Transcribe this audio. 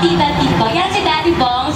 tita, tito. Yan si Daddy Bong.